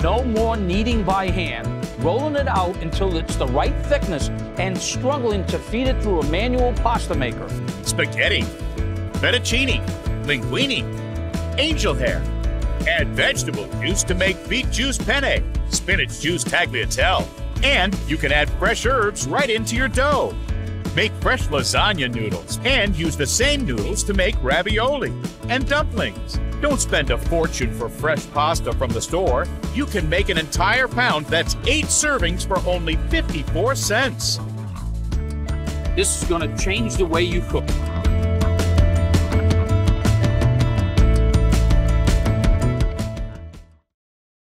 No more kneading by hand, rolling it out until it's the right thickness, and struggling to feed it through a manual pasta maker. spaghetti, fettuccine, linguine, angel hair. Add vegetable juice to make beet juice penne, spinach juice tagliatelle, and you can add fresh herbs right into your dough. Make fresh lasagna noodles and use the same noodles to make ravioli and dumplings. Don't spend a fortune for fresh pasta from the store. You can make an entire pound that's eight servings for only 54 cents. This is going to change the way you cook.